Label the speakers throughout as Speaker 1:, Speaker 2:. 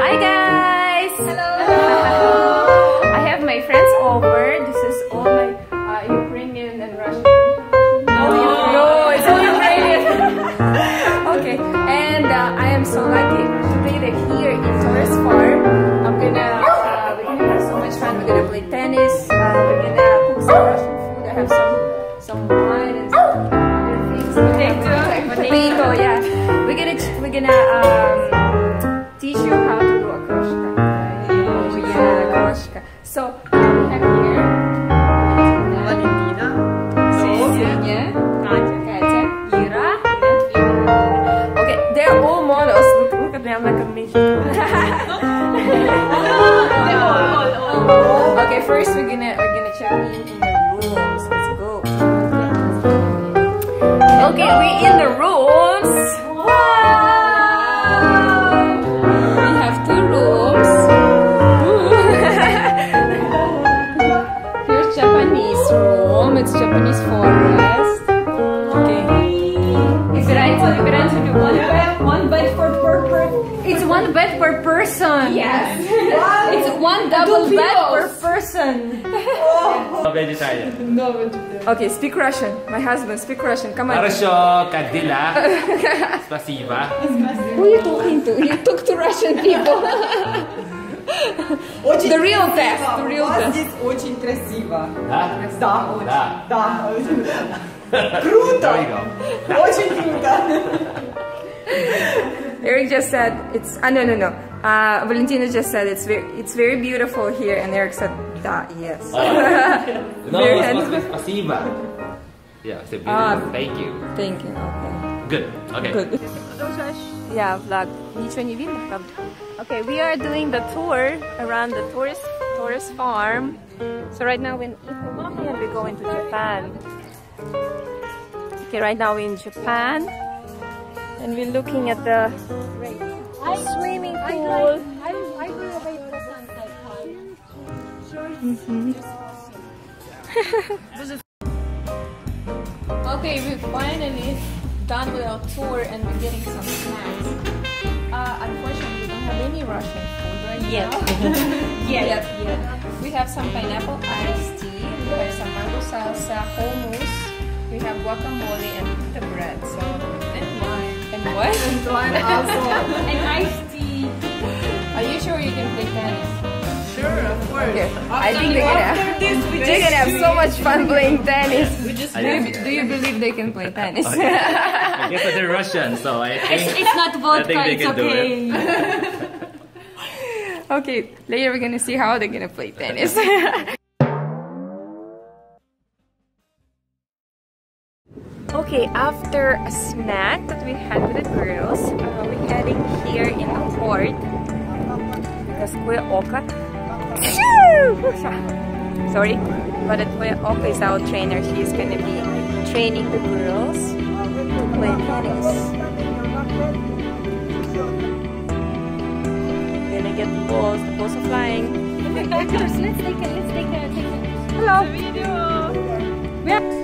Speaker 1: Hi guys! Hello! I have my friends over. This is all my uh, Ukrainian and Russian. No, no, it's all Ukrainian. okay, and uh, I am so lucky today they're here in Torres Farm. I'm gonna, uh, we're gonna have so much fun. We're gonna play tennis. Uh, we're gonna cook some Russian food. I have some some wine and some other things. Potato, potato, yeah. We're gonna we're gonna um, teach you how So we have here
Speaker 2: Valentina.
Speaker 1: Ksenija, Katya, Ira, and Okay, they're all models. Look, look at them like a midget. okay, first we're gonna we're gonna check in in the rooms. Let's go. Okay, we're in the rooms.
Speaker 2: per person.
Speaker 1: Yes. It's one double bed per person.
Speaker 3: Vegetarian.
Speaker 1: Okay, speak Russian. My husband, speak Russian. Come on.
Speaker 3: Хорошо, как дела? Спасибо.
Speaker 1: Who are you talking to? You talk to Russian people.
Speaker 2: Очень
Speaker 1: The real
Speaker 2: красиво.
Speaker 1: test, the real
Speaker 2: У вас
Speaker 1: test.
Speaker 2: здесь очень красиво.
Speaker 3: Да?
Speaker 2: Да, очень.
Speaker 3: Да.
Speaker 2: Да. Круто.
Speaker 3: There you go.
Speaker 2: Очень круто.
Speaker 1: Eric just said it's. Uh, no, no, no. Uh, Valentina just said it's very, it's very beautiful here, and Eric said, "Da, yes."
Speaker 3: No,
Speaker 1: Very
Speaker 3: в
Speaker 1: handsome.
Speaker 3: смысле, спасибо. Yeah, say
Speaker 1: А.
Speaker 3: beautiful. Thank you.
Speaker 1: Thank you. Okay.
Speaker 3: Good. Okay.
Speaker 1: Good. Yeah, vlog. Ничего не видно, правда? Okay, we are doing the tour around the tourist tourist farm. So right now we're in Italy and we're going to Japan. Okay, right now we're in Japan and we're looking at the swimming pool. Okay, we're finally done with our tour and we're getting some snacks. Uh, unfortunately, we don't have any Russian food right now.
Speaker 2: Yes.
Speaker 1: Yet, yet. We have some pineapple iced tea, we have some mango salsa, hummus, we have guacamole and pita bread. So, and wine. And what?
Speaker 2: And wine also.
Speaker 1: and iced tea. Are you sure you can play tennis?
Speaker 2: Sure, of course.
Speaker 1: Okay. I think they're gonna,
Speaker 2: After this, we
Speaker 1: they're gonna have so much fun playing tennis.
Speaker 2: We just
Speaker 1: Do you, do you believe they can play tennis?
Speaker 3: I guess they're Russian, so I think.
Speaker 1: It's not vodka.
Speaker 3: I think they can do it.
Speaker 1: okay, later we're gonna see how they're gonna play tennis. Okay, after a snack that we had with the girls, uh, we're heading here in the port. because Kuya Oka. Sorry, but Kuya Oka is our trainer. She's gonna be training the girls to play tennis. gonna get the balls. The balls are flying. let's take a, let's take a. Hello. video. Yeah.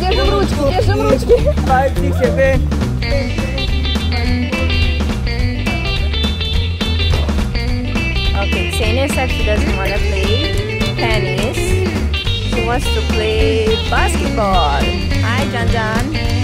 Speaker 1: Держим ручки, держим ручки. Okay, Xenia said she doesn't want to play tennis. She wants to play basketball. Hi, Jan Jan.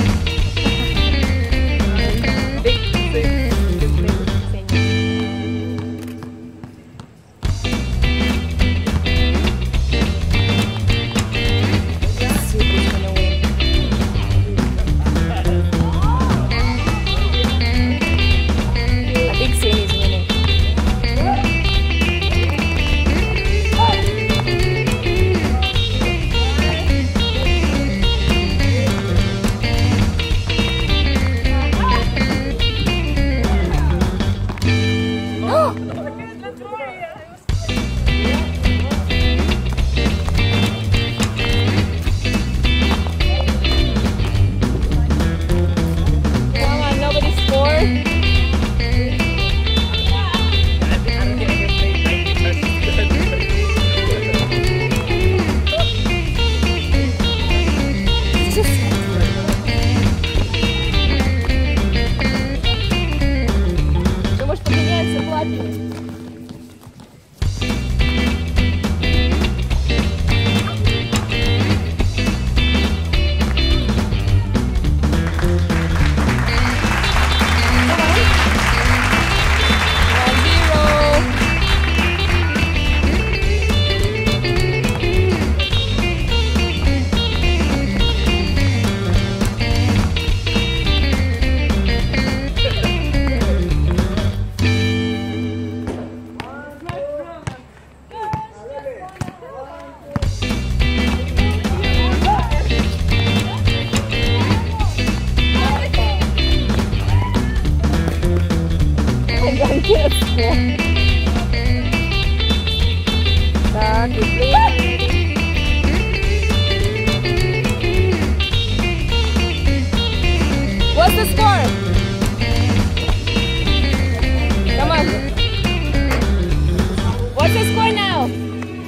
Speaker 1: What's the score now?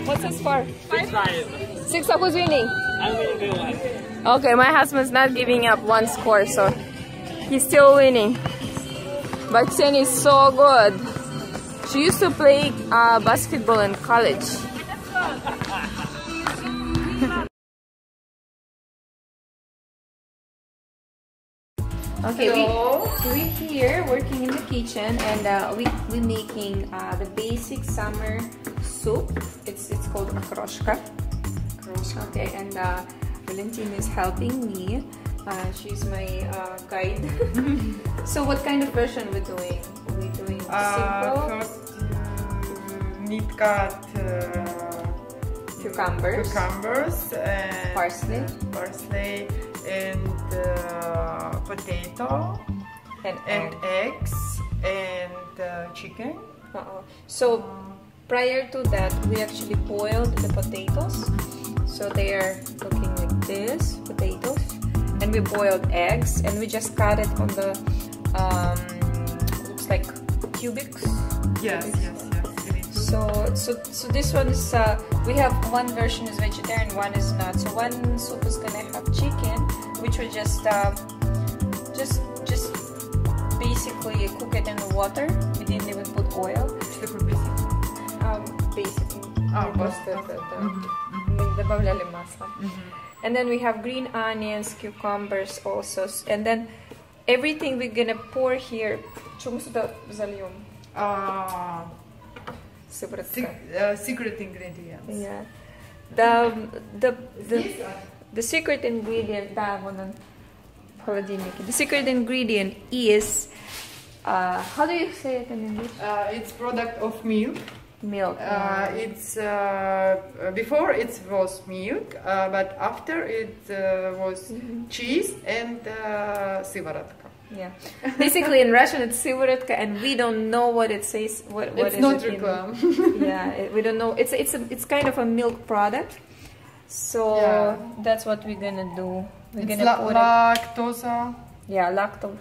Speaker 1: What's the score? Five. Five. Six. of who's winning?
Speaker 3: I'm winning one.
Speaker 1: Okay, my husband's not giving up one score, so he's still winning. But Xenia is so good. She used to play uh, basketball in college. okay, so, we we're here working in the kitchen and uh, we, we're making uh, the basic summer soup. It's, it's called okroshka. Okay, and uh, Valentina is helping me. Uh, she's my uh, guide. so what kind of version we're doing? We're doing
Speaker 2: Uh,
Speaker 1: simple
Speaker 2: first, uh, meat cut uh,
Speaker 1: cucumbers,
Speaker 2: cucumbers and
Speaker 1: parsley,
Speaker 2: parsley and uh, potato
Speaker 1: and,
Speaker 2: and
Speaker 1: egg.
Speaker 2: eggs and uh, chicken.
Speaker 1: Uh-oh. So prior to that, we actually boiled the potatoes. So they are looking like this, potatoes. And we boiled eggs and we just cut it on the, um, looks like cubics.
Speaker 2: Yes, yes, yes. to-
Speaker 1: So, so, so this one is, uh, we have one version is vegetarian, one is not. So one soup is gonna have chicken, which we just, uh, just, just basically cook it in the water. We didn't even put oil.
Speaker 2: Что такое basic?
Speaker 1: Um, basically,
Speaker 2: А,
Speaker 1: мы просто
Speaker 2: просто.
Speaker 1: это, да, мы добавляли масло. And then we have green onions, cucumbers also. S- And then everything we're gonna pour here. Что мы сюда зальем?
Speaker 2: А,
Speaker 1: Сыворотка.
Speaker 2: sec- uh, secret ingredients.
Speaker 1: Yeah. The, the, the,
Speaker 2: Здесь, а?
Speaker 1: the secret ingredient, да, вон он в холодильнике. The secret ingredient is, uh, how do you say it in English?
Speaker 2: Uh, it's product of milk.
Speaker 1: Milk.
Speaker 2: Uh, it's uh, before it was milk, uh, but after it uh, was cheese and uh, сыворотка.
Speaker 1: Yeah. Basically, in Russian, it's sivorotka, and we don't know what it says. What, what
Speaker 2: It's
Speaker 1: is
Speaker 2: not
Speaker 1: it in-
Speaker 2: reclam.
Speaker 1: yeah, it- we don't know. It's it's a, it's kind of a milk product. So
Speaker 2: Yeah.
Speaker 1: that's what we're gonna do. We're
Speaker 2: it's
Speaker 1: gonna put
Speaker 2: lactose.
Speaker 1: it. Yeah, lacto,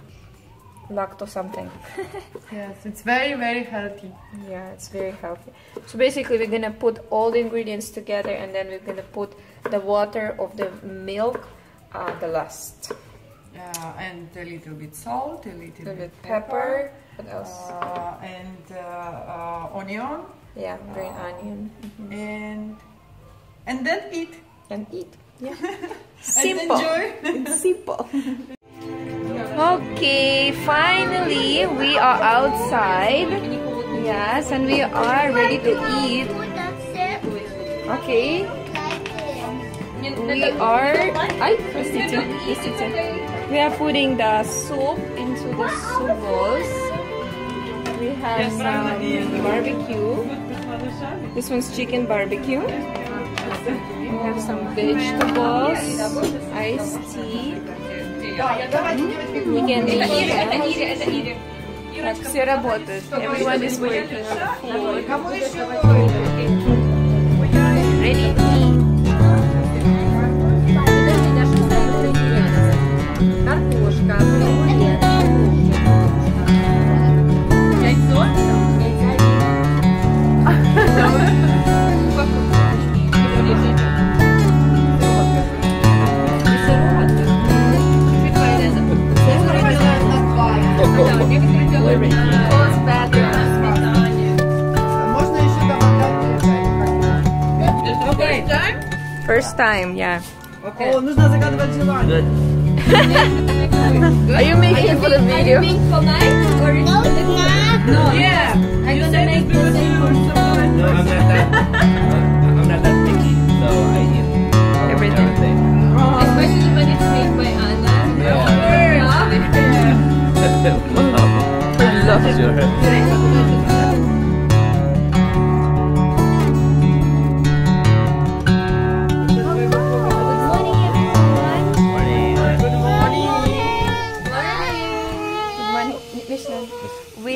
Speaker 1: lacto something.
Speaker 2: Yes, it's very very healthy.
Speaker 1: Yeah, it's very healthy. So basically, we're gonna put all the ingredients together, and then we're gonna put the water of the milk, uh, the last.
Speaker 2: Yeah, and a little bit salt, a little,
Speaker 1: A
Speaker 2: bit
Speaker 1: bit pepper. What else?
Speaker 2: uh, and uh, uh, onion,
Speaker 1: Yeah, green onion.
Speaker 2: and and then eat.
Speaker 1: And eat. Yeah. simple. it's simple. okay, finally we are outside. Yes, and we are ready to eat. Okay. We are. I We are putting the soup into the soup bowls. We have some barbecue. This one's chicken barbecue. Have some vegetables, iced tea. We can eat. Так, все работают. Everyone is working. Ready to eat. Картошка. First time, yeah.
Speaker 2: О, нужно загадывать желание.
Speaker 1: Are you making it for the video?
Speaker 3: No, I'm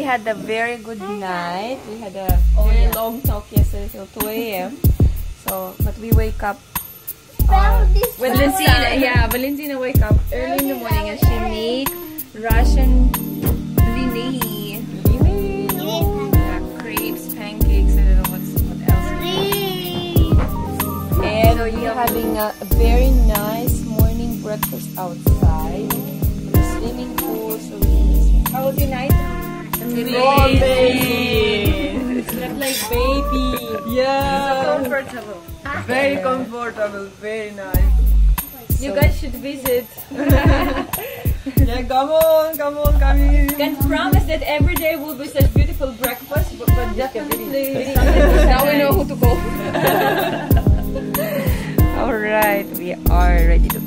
Speaker 1: Had a very good night. We had a very long talk yesterday till 2 a.m. So, but we wake up. Uh, Valentina, yeah, Valentina wake up early in the morning and she make Russian blini. Yeah, crepes, pancakes, I don't know what's, what else. And we had having a very nice morning breakfast outside. Swimming pool, so we How was your night?
Speaker 4: Amazing.
Speaker 1: It's not like baby.
Speaker 4: Yeah.
Speaker 1: Comfortable.
Speaker 4: Very comfortable. Very nice.
Speaker 1: You guys should visit.
Speaker 4: Yeah, come on, come on, come in.
Speaker 1: Can promise that every day will be such beautiful breakfast, but, but definitely now we know who to go. All right, we are ready to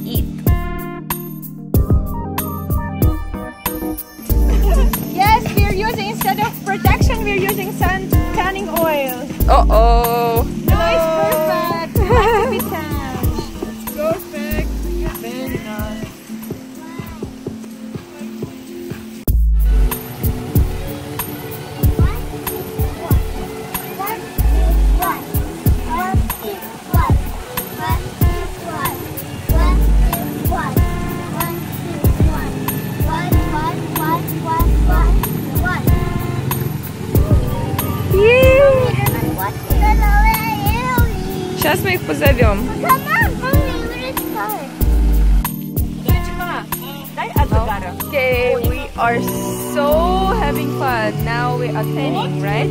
Speaker 1: using instead of protection, we're using sun tanning oil. Uh oh. No, it's perfect. Has to be tanned.
Speaker 4: Perfect.
Speaker 1: мы их позовем. Okay, we are so having fun. Now we are tanning, right?